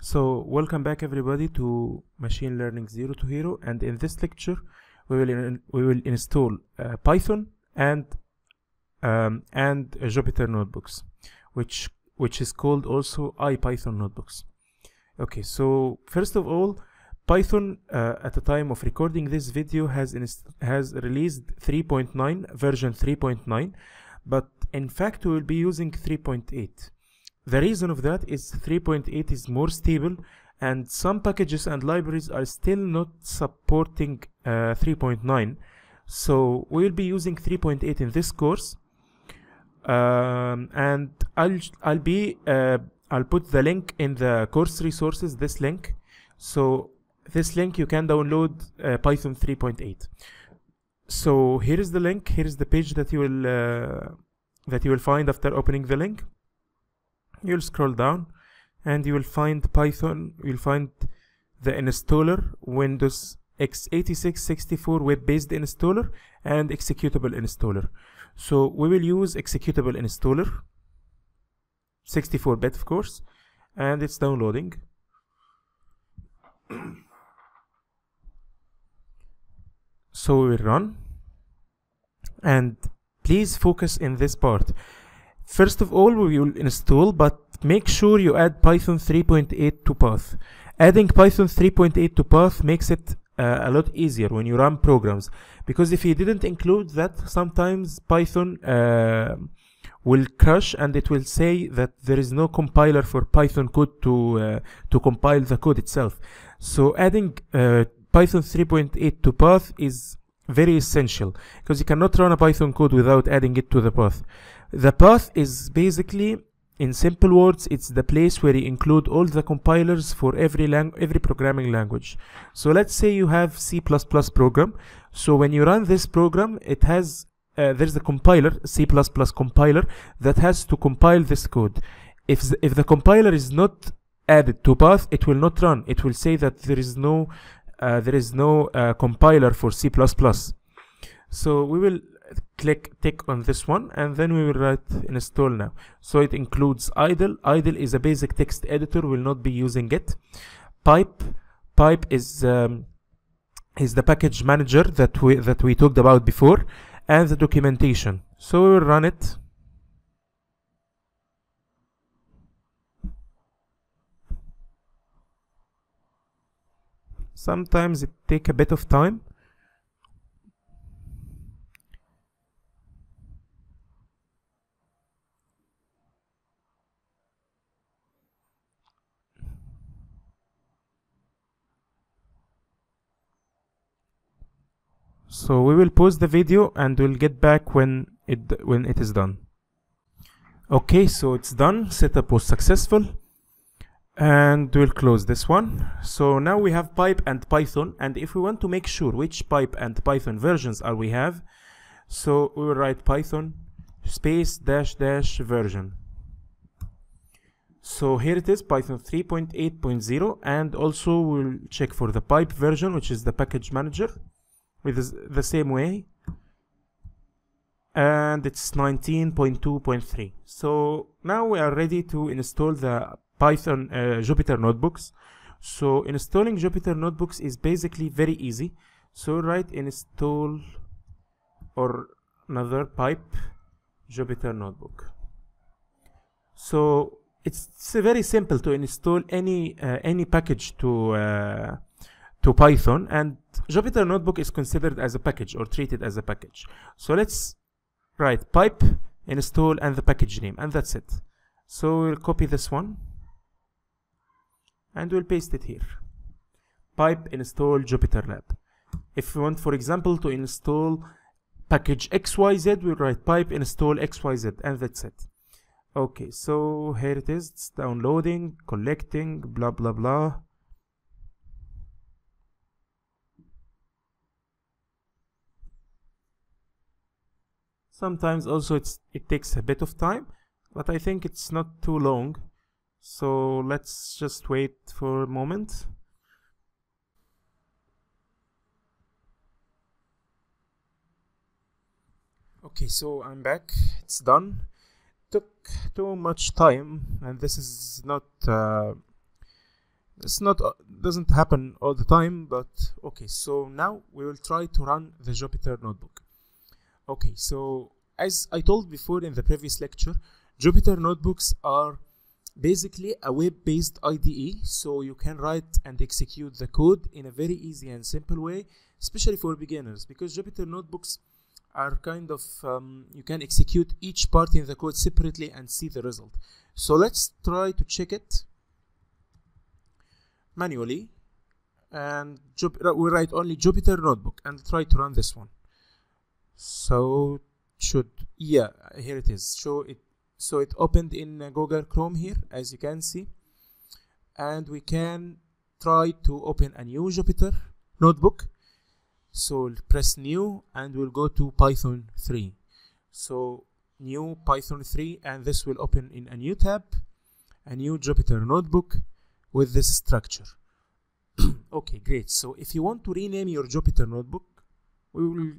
So welcome back everybody to Machine Learning Zero to Hero and in this lecture we will we will install uh, Python and um, and Jupyter notebooks which which is called also IPython notebooks. Okay, so first of all Python uh, at the time of recording this video has has released 3.9 version 3.9 but in fact we will be using 3.8 the reason of that is 3.8 is more stable and some packages and libraries are still not supporting uh, 3.9 so we'll be using 3.8 in this course. Um, and I'll I'll be uh, I'll put the link in the course resources this link. So this link you can download uh, Python 3.8 so here is the link. Here is the page that you will uh, that you will find after opening the link you'll scroll down and you will find Python you'll find the installer Windows x86 64 web-based installer and executable installer. So we will use executable installer 64 bit of course and it's downloading. So we will run. And please focus in this part First of all, we will install, but make sure you add Python 3.8 to path. Adding Python 3.8 to path makes it uh, a lot easier when you run programs. Because if you didn't include that, sometimes Python uh, will crash and it will say that there is no compiler for Python code to, uh, to compile the code itself. So adding uh, Python 3.8 to path is very essential because you cannot run a Python code without adding it to the path. The path is basically, in simple words, it's the place where you include all the compilers for every every programming language. So let's say you have C++ program. So when you run this program, it has uh, there's a compiler, C++ compiler, that has to compile this code. If the, if the compiler is not added to path, it will not run. It will say that there is no uh, there is no uh, compiler for C++. So we will click tick on this one and then we will write install now. So it includes idle. Idle is a basic text editor we'll not be using it. Pipe. Pipe is um, is the package manager that we that we talked about before and the documentation. So we'll run it. Sometimes it take a bit of time so we will pause the video and we'll get back when it when it is done. Okay so it's done. Setup was successful. And we'll close this one. So now we have pipe and python. And if we want to make sure which pipe and python versions are we have so we will write python space dash dash version. So here it is python 3.8.0 and also we'll check for the pipe version which is the package manager with the same way. And it's 19.2.3 so now we are ready to install the python uh, jupyter notebooks. So installing jupyter notebooks is basically very easy. So write install or another pipe jupyter notebook. So it's, very simple to install any uh, any package to uh, to Python and Jupyter Notebook is considered as a package or treated as a package. So let's write pipe install and the package name and that's it. So we'll copy this one and we'll paste it here. Pipe install Jupyter Lab. If we want, for example, to install package XYZ, we'll write pipe install XYZ and that's it. Okay, so here it is. It's downloading, collecting, blah, blah, blah. Sometimes also it's it takes a bit of time but I think it's not too long. So let's just wait for a moment. Okay so I'm back. It's done. Took too much time and this is not uh, it's not uh, doesn't happen all the time but okay. So now we will try to run the Jupyter notebook okay so as I told before in the previous lecture Jupyter notebooks are basically a web-based IDE so you can write and execute the code in a very easy and simple way especially for beginners because Jupyter notebooks are kind of um, you can execute each part in the code separately and see the result. So let's try to check it manually and we write only Jupyter notebook and try to run this one so should yeah here it is. So it so it opened in uh, Google Chrome here as you can see. And we can try to open a new Jupyter notebook. So we'll press new and we'll go to Python 3 so new Python 3 and this will open in a new tab a new Jupyter notebook with this structure. Okay great. So if you want to rename your Jupyter notebook we will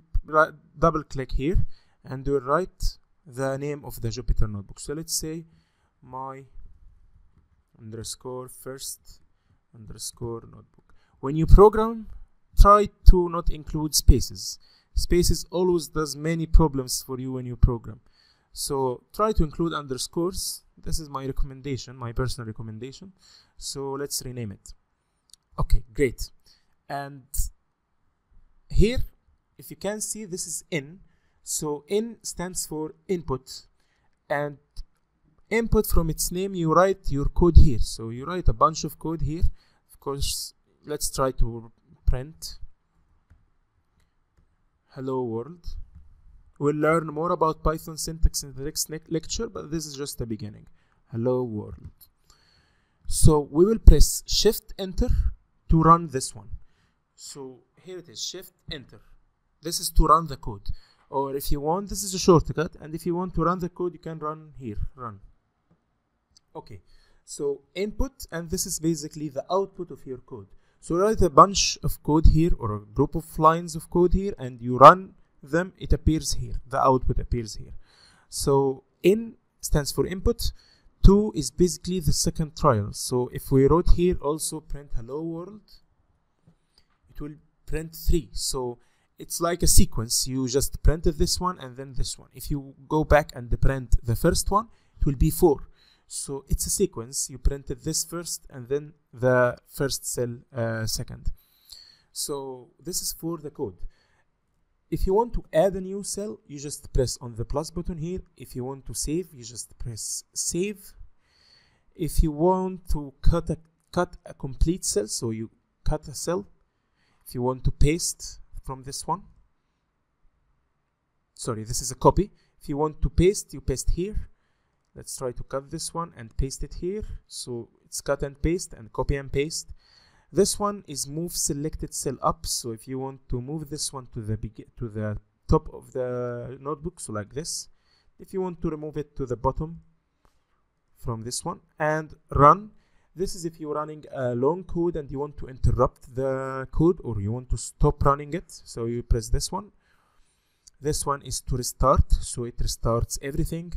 double click here and we'll write the name of the Jupyter notebook. So let's say my underscore first underscore notebook. When you program, try to not include spaces. Spaces always does many problems for you when you program. So try to include underscores. This is my recommendation, my personal recommendation. So let's rename it. Okay, great. And here, if you can see, this is in so in stands for input and input from its name you write your code here. So you write a bunch of code here. Of course, let's try to print hello world. We'll learn more about Python syntax in the next lecture, but this is just the beginning. Hello world. So we will press shift enter to run this one. So here it is, shift enter. This is to run the code. Or if you want this is a shortcut and if you want to run the code you can run here run. Okay so input and this is basically the output of your code. So write a bunch of code here or a group of lines of code here and you run them. It appears here. The output appears here. So in stands for input. 2 is basically the second trial. So if we wrote here also print hello world it will print 3 so it's like a sequence. You just printed this one and then this one. If you go back and print the first one it will be four. So it's a sequence. You printed this first and then the first cell uh, second. So this is for the code. If you want to add a new cell you just press on the plus button here. If you want to save you just press save. If you want to cut a cut a complete cell so you cut a cell. If you want to paste from this one. Sorry this is a copy. If you want to paste you paste here. Let's try to cut this one and paste it here. So it's cut and paste and copy and paste. This one is move selected cell up. So if you want to move this one to the to the top of the notebook so like this. If you want to remove it to the bottom from this one and run this is if you're running a long code and you want to interrupt the code or you want to stop running it. So you press this one. This one is to restart, so it restarts everything.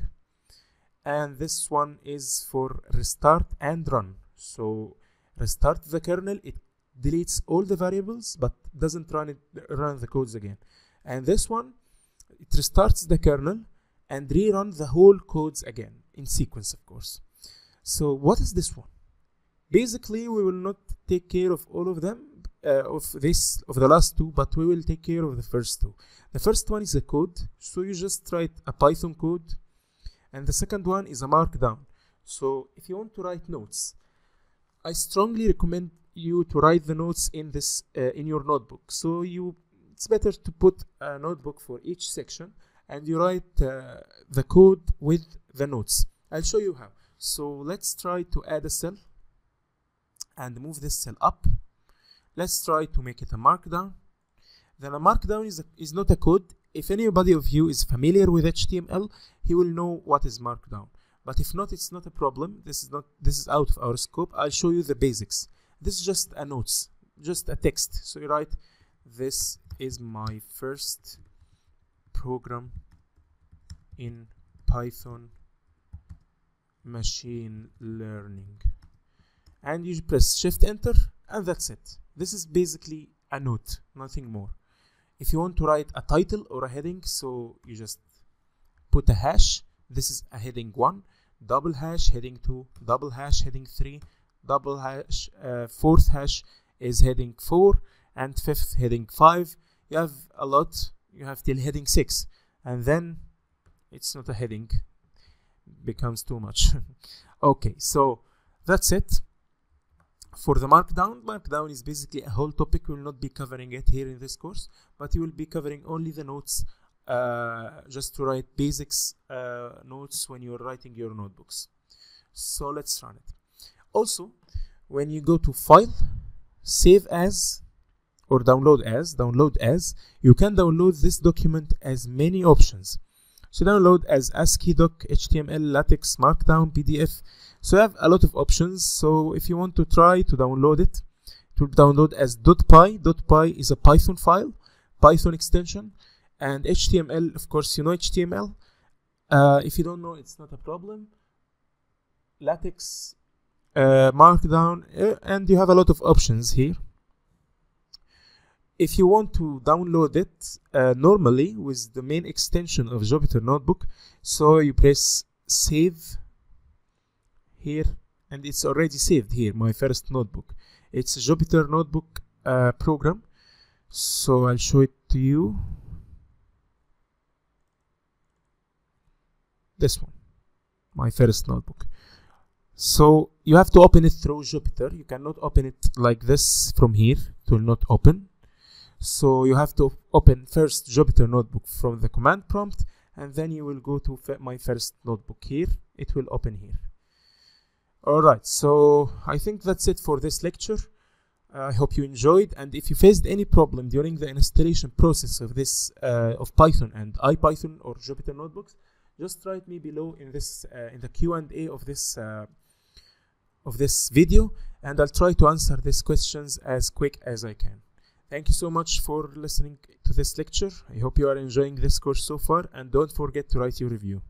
And this one is for restart and run. So restart the kernel, it deletes all the variables but doesn't run it run the codes again. And this one, it restarts the kernel and rerun the whole codes again in sequence, of course. So what is this one? Basically we will not take care of all of them uh, of this of the last two but we will take care of the first two. The first one is a code so you just write a python code and the second one is a markdown. So if you want to write notes i strongly recommend you to write the notes in this uh, in your notebook. So you it's better to put a notebook for each section and you write uh, the code with the notes. I'll show you how. So let's try to add a cell and move this cell up. Let's try to make it a markdown. Then a markdown is, a, is not a code. If anybody of you is familiar with HTML he will know what is markdown. But if not it's not a problem. This is not this is out of our scope. I'll show you the basics. This is just a notes just a text. So you write this is my first program in Python machine learning and you press shift enter and that's it. This is basically a note nothing more. If you want to write a title or a heading so you just put a hash. This is a heading 1 double hash heading 2 double hash heading 3 double hash uh, fourth hash is heading 4 and fifth heading 5 you have a lot. You have till heading 6 and then it's not a heading. Becomes too much. Okay so that's it for the markdown markdown is basically a whole topic. We will not be covering it here in this course but you will be covering only the notes uh, just to write basics uh, notes when you're writing your notebooks. So let's run it. Also when you go to file save as or download as download as you can download this document as many options so download as ASCII doc HTML LaTeX Markdown PDF so you have a lot of options. So if you want to try to download it to download as .py .py is a Python file Python extension and HTML of course you know HTML uh, if you don't know it's not a problem. LaTeX uh, Markdown uh, and you have a lot of options here if you want to download it uh, normally with the main extension of Jupyter Notebook so you press save here and it's already saved here my first notebook. It's a Jupyter Notebook uh, program so I'll show it to you. This one my first notebook. So you have to open it through Jupyter. You cannot open it like this from here. It will not open so you have to open first Jupyter notebook from the command prompt and then you will go to my first notebook here. It will open here. Alright so I think that's it for this lecture. I hope you enjoyed and if you faced any problem during the installation process of this uh, of Python and IPython or Jupyter notebooks just write me below in this uh, in the Q&A of this uh, of this video and I'll try to answer these questions as quick as I can Thank you so much for listening to this lecture. I hope you are enjoying this course so far and don't forget to write your review.